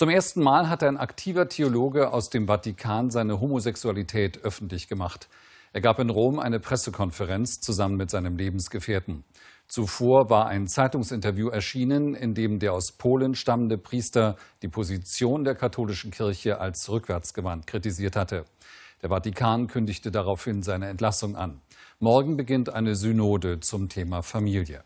Zum ersten Mal hat ein aktiver Theologe aus dem Vatikan seine Homosexualität öffentlich gemacht. Er gab in Rom eine Pressekonferenz zusammen mit seinem Lebensgefährten. Zuvor war ein Zeitungsinterview erschienen, in dem der aus Polen stammende Priester die Position der katholischen Kirche als rückwärtsgewandt kritisiert hatte. Der Vatikan kündigte daraufhin seine Entlassung an. Morgen beginnt eine Synode zum Thema Familie.